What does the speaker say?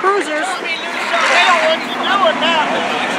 cruisers. They don't want you doing that.